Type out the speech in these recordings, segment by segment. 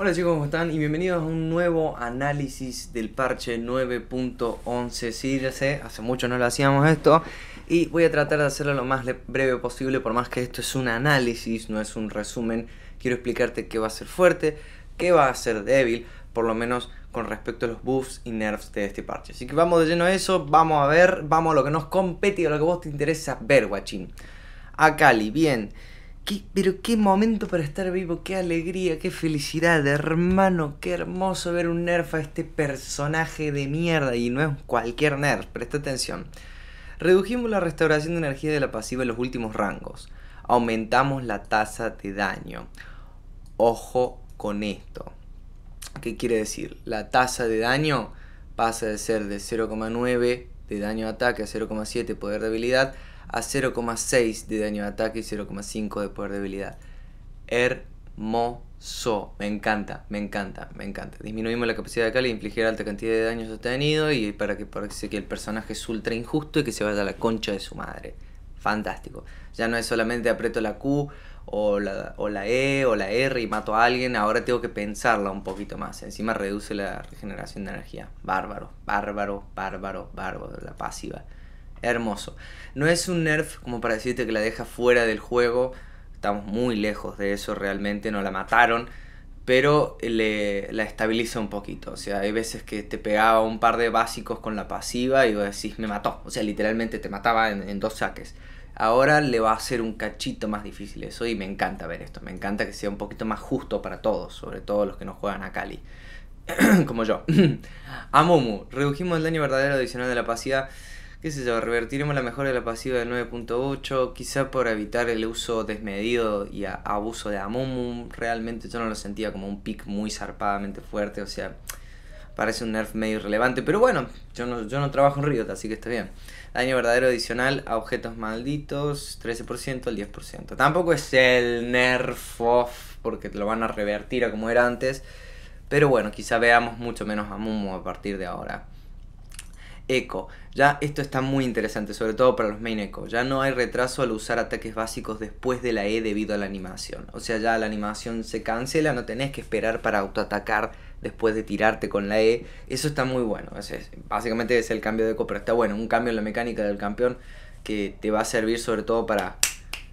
Hola chicos, ¿cómo están? Y bienvenidos a un nuevo análisis del parche 9.11. Sí, ya sé, hace mucho no lo hacíamos esto. Y voy a tratar de hacerlo lo más breve posible, por más que esto es un análisis, no es un resumen. Quiero explicarte qué va a ser fuerte, qué va a ser débil, por lo menos con respecto a los buffs y nerfs de este parche. Así que vamos de lleno a eso, vamos a ver, vamos a lo que nos compete y a lo que vos te interesa ver, guachín. A Cali, pero qué momento para estar vivo, qué alegría, qué felicidad, hermano, qué hermoso ver un nerf a este personaje de mierda y no es cualquier nerf, presta atención. Redujimos la restauración de energía de la pasiva en los últimos rangos. Aumentamos la tasa de daño. Ojo con esto. ¿Qué quiere decir? La tasa de daño pasa de ser de 0,9 de daño de ataque a 0,7 poder de habilidad a 0,6 de daño de ataque y 0,5 de poder de habilidad. Hermoso. Me encanta, me encanta, me encanta. Disminuimos la capacidad de Cali de infligir alta cantidad de daño sostenido y para que parece que el personaje es ultra injusto y que se vaya a la concha de su madre. Fantástico. Ya no es solamente aprieto la Q o la, o la E o la R y mato a alguien, ahora tengo que pensarla un poquito más. Encima reduce la regeneración de energía. Bárbaro, bárbaro, bárbaro, bárbaro, la pasiva hermoso. No es un nerf como para decirte que la deja fuera del juego, estamos muy lejos de eso realmente, no la mataron, pero le, la estabiliza un poquito. O sea, hay veces que te pegaba un par de básicos con la pasiva y vos decís, me mató. O sea, literalmente te mataba en, dos saques. Ahora le va a ser un cachito más difícil eso y me encanta ver esto. Me encanta que sea un poquito más justo para todos, sobre todo los que no juegan a Cali. Como yo. a Momu, redujimos el daño verdadero adicional de la pasiva qué sé yo, revertiremos la mejora de la pasiva del 9.8, quizá por evitar el uso desmedido y abuso de Amumu, realmente yo no lo sentía como un pick muy zarpadamente fuerte, o sea, parece un nerf medio irrelevante, pero bueno, yo no, yo no trabajo en Riot, así que está bien. Daño verdadero adicional a objetos malditos, 13% al 10%. Tampoco es el nerf off, porque te lo van a revertir a como era antes, pero bueno, quizá veamos mucho menos Amumu a partir de ahora. Eco. Ya esto está muy interesante, sobre todo para los main eco. Ya no hay retraso al usar ataques básicos después de la E debido a la animación. O sea, ya la animación se cancela, no tenés que esperar para autoatacar después de tirarte con la E. Eso está muy bueno. básicamente es el cambio de eco, pero está bueno. Un cambio en la mecánica del campeón que te va a servir sobre todo para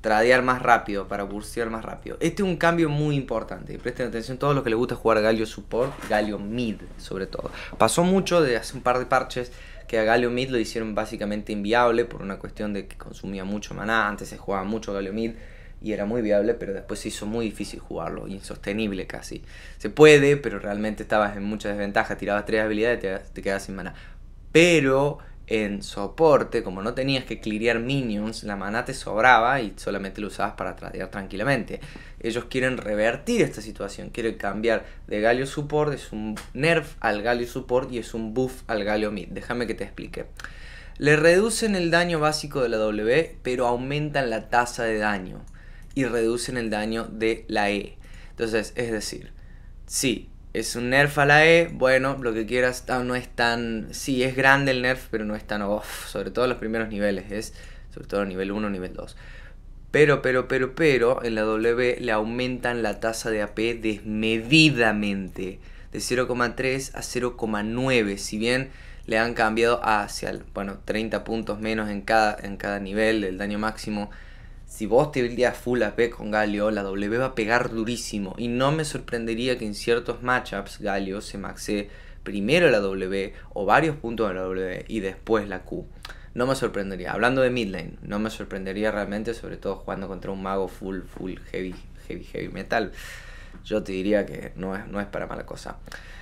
tradear más rápido, para burstear más rápido. Este es un cambio muy importante. Presten atención a todos los que les gusta jugar Galio Support, Galio Mid sobre todo. Pasó mucho de hace un par de parches que a Galio Mid lo hicieron básicamente inviable por una cuestión de que consumía mucho maná, antes se jugaba mucho Galio Mid y era muy viable, pero después se hizo muy difícil jugarlo, insostenible casi. Se puede, pero realmente estabas en mucha desventaja, tirabas tres habilidades y te, te quedabas sin maná. Pero en soporte, como no tenías que clearear minions, la mana te sobraba y solamente lo usabas para tradear tranquilamente. Ellos quieren revertir esta situación, quieren cambiar de Galio Support, es un nerf al Galio Support y es un buff al Galio Mid. Déjame que te explique. Le reducen el daño básico de la W, pero aumentan la tasa de daño y reducen el daño de la E. Entonces, es decir, sí, es un nerf a la E, bueno, lo que quieras, no es tan... Sí, es grande el nerf, pero no es tan sobre todo en los primeros niveles, es sobre todo nivel 1, nivel 2. Pero, pero, pero, pero, en la W le aumentan la tasa de AP desmedidamente, de 0,3 a 0,9, si bien le han cambiado hacia, bueno, 30 puntos menos en cada, en cada nivel del daño máximo si vos te día full AP con Galio, la W va a pegar durísimo. Y no me sorprendería que en ciertos matchups Galio se maxe primero la W o varios puntos de la W y después la Q. No me sorprendería. Hablando de midlane, no me sorprendería realmente, sobre todo jugando contra un mago full, full, heavy, heavy, heavy metal. Yo te diría que no es, no es para mala cosa.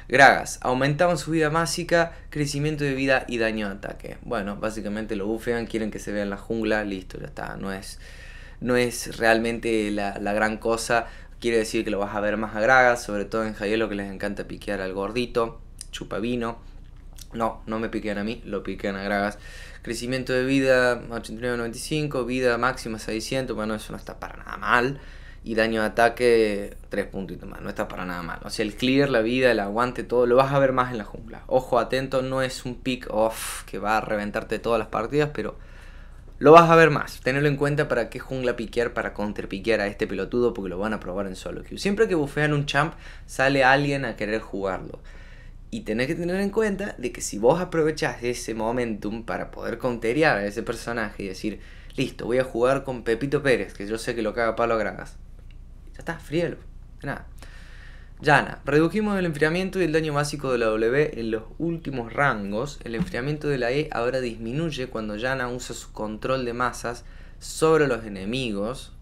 Gragas, aumentaban su vida básica, crecimiento de vida y daño de ataque. Bueno, básicamente lo bufean, quieren que se vea en la jungla, listo, ya está. No es, no es realmente la, gran cosa. Quiere decir que lo vas a ver más a Gragas, sobre todo en Jaielo que les encanta piquear al gordito, chupa vino. No, no me piquean a mí, lo piquean a Gragas. Crecimiento de vida 89-95, vida máxima 600, bueno, eso no está para nada mal. Y daño de ataque 3 puntitos más, no está para nada mal. O sea, el clear, la vida, el aguante, todo, lo vas a ver más en la jungla. Ojo, atento, no es un pick off que va a reventarte todas las partidas, pero Lo vas a ver más. Tenelo en cuenta para qué jungla piquear para counterpiquear a este pelotudo porque lo van a probar en solo queue. Siempre que bufean un champ, sale alguien a querer jugarlo. Y tenés que tener en cuenta de que si vos aprovechás ese momentum para poder counterear a ese personaje y decir, listo, voy a jugar con Pepito Pérez, que yo sé que lo caga palo a gragas. Ya está, fríelo. Nada. Yana, redujimos el enfriamiento y el daño básico de la W en los últimos rangos. El enfriamiento de la E ahora disminuye cuando Yana usa su control de masas sobre los enemigos.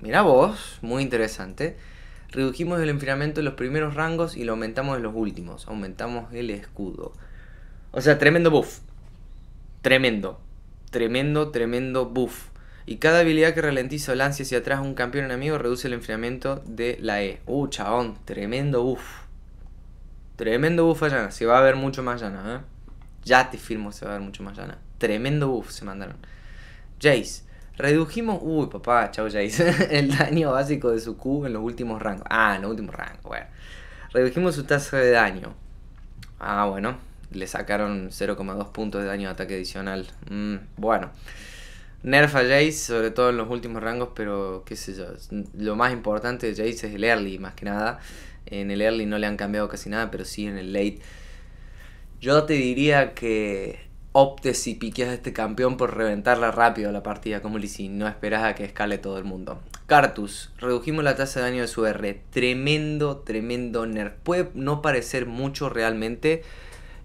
Mira vos, muy interesante. Redujimos el enfriamiento en los primeros rangos y lo aumentamos en los últimos. Aumentamos el escudo. O sea, tremendo buff. Tremendo. Tremendo, tremendo buff. Y cada habilidad que ralentiza o lance hacia atrás a un campeón enemigo reduce el enfriamiento de la E. Uh, chabón, tremendo buff. Tremendo buff a. Se va a ver mucho más Yana, ¿eh? Ya te firmo, se va a ver mucho más Yana. Tremendo buff se mandaron. Jace. Redujimos. Uy, papá, chao Jace. el daño básico de su Q en los últimos rangos. Ah, en los últimos rangos, bueno. Redujimos su tasa de daño. Ah, bueno. Le sacaron 0,2 puntos de daño de ataque adicional. Mm, bueno. Nerf a Jace, sobre todo en los últimos rangos, pero qué sé yo. Lo más importante de Jace es el early, más que nada. En el early no le han cambiado casi nada, pero sí en el late. Yo te diría que optes si piqueas a este campeón por reventarla rápido la partida, como si no esperas a que escale todo el mundo. Cartus, redujimos la tasa de daño de su R. Tremendo, tremendo nerf. Puede no parecer mucho realmente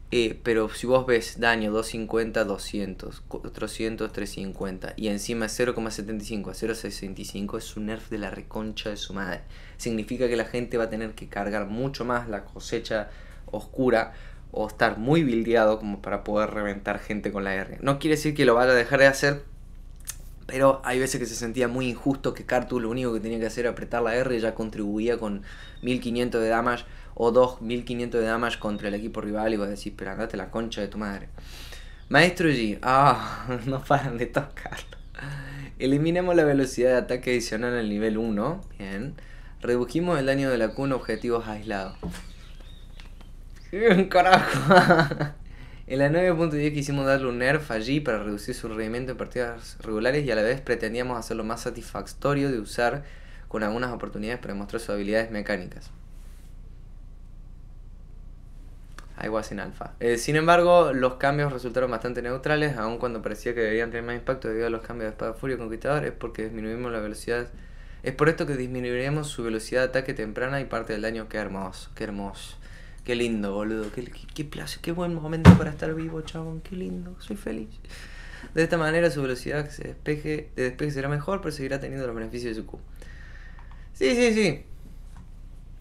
eh, pero si vos ves daño 250, 200, 400, 350 y encima 0,75 a 0,65 es un nerf de la reconcha de su madre. Significa que la gente va a tener que cargar mucho más la cosecha oscura o estar muy bildeado como para poder reventar gente con la R. No quiere decir que lo vaya a dejar de hacer, pero hay veces que se sentía muy injusto que Cartu lo único que tenía que hacer era apretar la R y ya contribuía con 1500 de damage o 2500 de damage contra el equipo rival y vos decís, pero andate la concha de tu madre. Maestro G, ah, no paran de tocarlo. Eliminemos la velocidad de ataque adicional el nivel 1, bien. Redujimos el daño de la en objetivos aislados. Carajo. En la 9.10 quisimos darle un nerf allí para reducir su rendimiento en partidas regulares y a la vez pretendíamos hacerlo más satisfactorio de usar con algunas oportunidades para demostrar sus habilidades mecánicas. Así en alfa. Eh, sin embargo, los cambios resultaron bastante neutrales, aun cuando parecía que deberían tener más impacto debido a los cambios de espada furia conquistador, es porque disminuimos la velocidad. Es por esto que disminuiremos su velocidad de ataque temprana y parte del daño. Qué hermoso, qué hermoso. Qué lindo, boludo. Qué, qué, placer, qué buen momento para estar vivo, chabón. Qué lindo, soy feliz. De esta manera su velocidad se despeje, de despeje será mejor, pero seguirá teniendo los beneficios de su Q. Sí, sí, sí.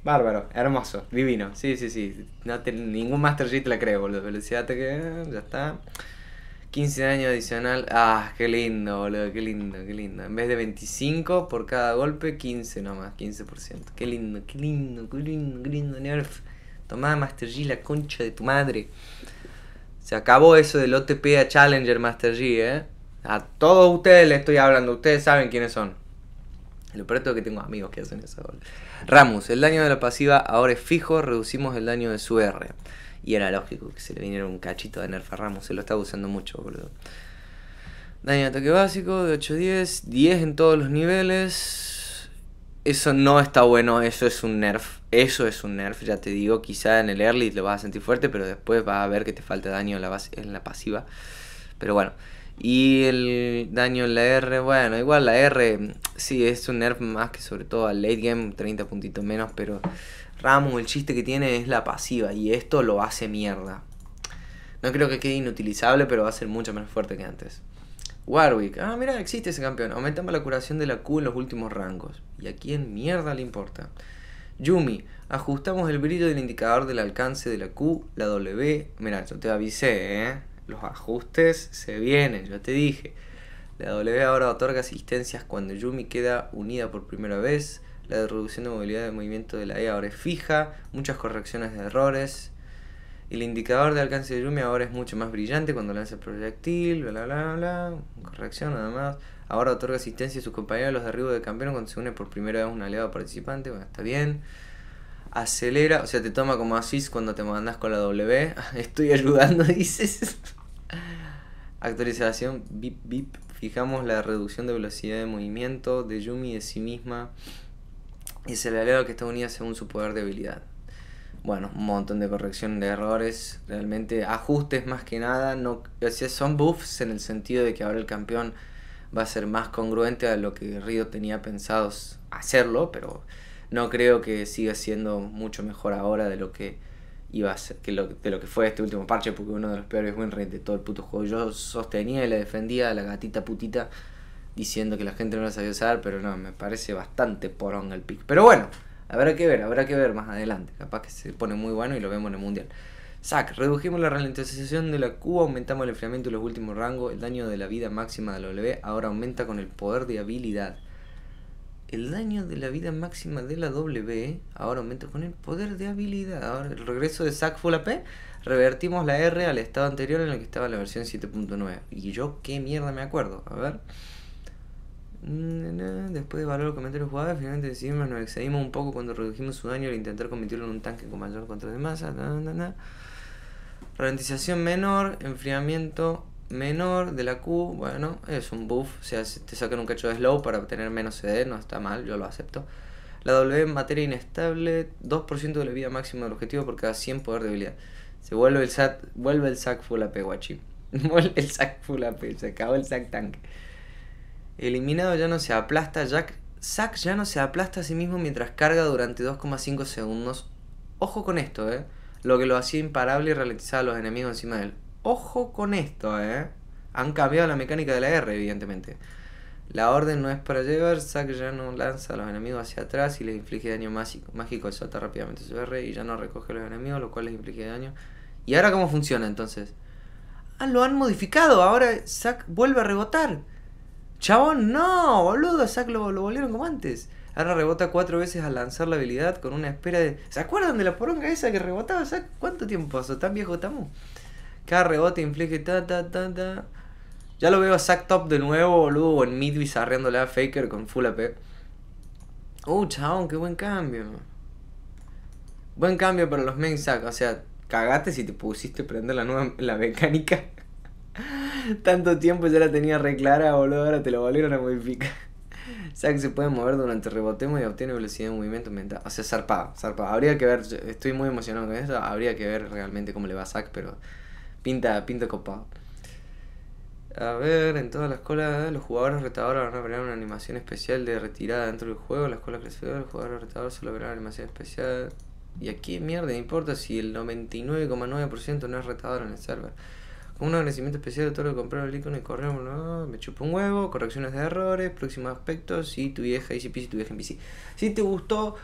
Bárbaro, hermoso, divino. Sí, sí, sí. No ningún Master G te la creo, boludo. Velocidad te que ya está. 15 años adicional. Ah, qué lindo, boludo. Qué lindo, qué lindo. En vez de 25 por cada golpe, 15 nomás, 15%. Qué lindo, qué lindo, qué lindo, qué lindo, Nerf. Tomá Master G, la concha de tu madre. Se acabó eso del OTP a Challenger Master G, eh. A todos ustedes les estoy hablando. Ustedes saben quiénes son. Lo peor que tengo amigos que hacen eso. Ramus, el daño de la pasiva ahora es fijo, reducimos el daño de su R. Y era lógico que se le viniera un cachito de nerf a Ramus, se lo estaba usando mucho, boludo. Daño de ataque básico de 8-10, 10 en todos los niveles. Eso no está bueno, eso es un nerf. Eso es un nerf, ya te digo. Quizá en el early lo vas a sentir fuerte, pero después vas a ver que te falta daño en la pasiva. Pero bueno. Y el daño en la R, bueno, igual la R sí es un nerf más que sobre todo al late game, 30 puntitos menos, pero Ramus el chiste que tiene es la pasiva y esto lo hace mierda. No creo que quede inutilizable, pero va a ser mucho más fuerte que antes. Warwick, ah, mira, existe ese campeón. Aumentamos la curación de la Q en los últimos rangos. ¿Y a quién mierda le importa? Yumi, ajustamos el brillo del indicador del alcance de la Q, la W. Mira, yo te avisé, ¿eh? Los ajustes se vienen, ya te dije. La W ahora otorga asistencias cuando Yumi queda unida por primera vez. La reducción de movilidad de movimiento de la E ahora es fija. Muchas correcciones de errores. El indicador de alcance de Yumi ahora es mucho más brillante cuando lanza el proyectil. Bla bla bla bla. Corrección nada más. Ahora otorga asistencia a sus compañeros los derribos de campeón cuando se une por primera vez un aliado participante. Bueno, está bien acelera, o sea, te toma como asís cuando te mandas con la W. Estoy ayudando, dices. Actualización, bip, bip, fijamos la reducción de velocidad de movimiento de Yumi de sí misma y se le alega que está unida según su poder de habilidad. Bueno, un montón de corrección de errores, realmente ajustes más que nada, no, o son buffs en el sentido de que ahora el campeón va a ser más congruente a lo que Río tenía pensado hacerlo, pero no creo que siga siendo mucho mejor ahora de lo que iba a ser, que lo, de lo que fue este último parche, porque uno de los peores win de todo el puto juego. Yo sostenía y le defendía a la gatita putita diciendo que la gente no la sabía usar, pero no, me parece bastante porón el pick. Pero bueno, habrá que ver, habrá que ver más adelante. Capaz que se pone muy bueno y lo vemos en el mundial. Sac, redujimos la ralentización de la Q, aumentamos el enfriamiento de los últimos rangos, el daño de la vida máxima de la W ahora aumenta con el poder de habilidad. El daño de la vida máxima de la W ahora aumenta con el poder de habilidad. Ahora el regreso de Sac Full AP, revertimos la R al estado anterior en el que estaba la versión 7.9. Y yo qué mierda me acuerdo, a ver. Después de evaluar los comentarios jugadores, finalmente decidimos, nos excedimos un poco cuando redujimos su daño al intentar convertirlo en un tanque con mayor control de masa. Ralentización menor, enfriamiento menor de la Q, bueno, es un buff, o sea, te sacan un cacho de slow para obtener menos CD, no está mal, yo lo acepto. La W materia inestable, 2% de la vida máxima del objetivo por cada 100 poder de habilidad. Se vuelve el SAT, vuelve el sac full AP, guachi. vuelve el sac full AP, se acabó el sac tanque. Eliminado ya no se aplasta, Jack. Zack ya no se aplasta a sí mismo mientras carga durante 2,5 segundos. Ojo con esto, eh. Lo que lo hacía imparable y ralentizaba a los enemigos encima de él. Ojo con esto, eh. Han cambiado la mecánica de la R, evidentemente. La orden no es para llevar, Zack ya no lanza a los enemigos hacia atrás y les inflige daño mágico. Salta rápidamente su R y ya no recoge a los enemigos, lo cual les inflige daño. ¿Y ahora cómo funciona entonces? Ah, lo han modificado, ahora Zack vuelve a rebotar. Chabón, no, boludo, Zack lo, volvieron como antes. Ahora rebota cuatro veces al lanzar la habilidad con una espera de. ¿Se acuerdan de la poronga esa que rebotaba? Zack? ¿Cuánto tiempo pasó? ¿Tan viejo estamos? Cada rebote inflige ta ta ta ta. Ya lo veo a Zack Top de nuevo, boludo, o en mid bizarreándole a Faker con full AP. Uh, chabón, qué buen cambio. Buen cambio para los main Zack. O sea, cagate si te pusiste prender la nueva la mecánica Tanto tiempo ya la tenía re clara, boludo, ahora te lo volvieron a modificar. Zack se puede mover durante rebotemos y obtiene velocidad de movimiento mental. O sea, zarpado, zarpado. Habría que ver, estoy muy emocionado con eso, habría que ver realmente cómo le va a Zack, pero pinta, pinta copado. A ver, en todas las escuela los jugadores retadores van a ver una animación especial de retirada dentro del juego. La escuela crecedora, los jugadores retadores solo verán una animación especial. Y aquí mierda me importa si el 99,9% no es retador en el server. Un agradecimiento especial a todo lo que compraron el icono y corremos, me chupo un huevo, correcciones de errores, próximos aspectos y tu vieja ICP y tu vieja NPC. Si te gustó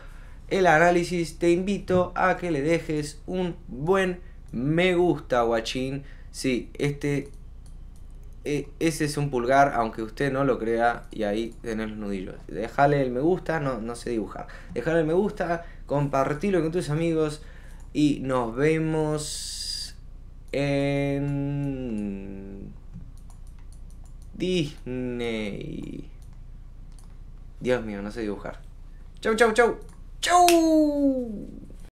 el análisis, te invito a que le dejes un buen me gusta, guachín. Sí, este e, ese es un pulgar, aunque usted no lo crea, y ahí tenés los nudillos. Dejale el me gusta, no, no sé dibujar. Dejale el me gusta, compartirlo con tus amigos y nos vemos en Disney. Dios mío, no sé dibujar. Chau, chau, chau. Chau.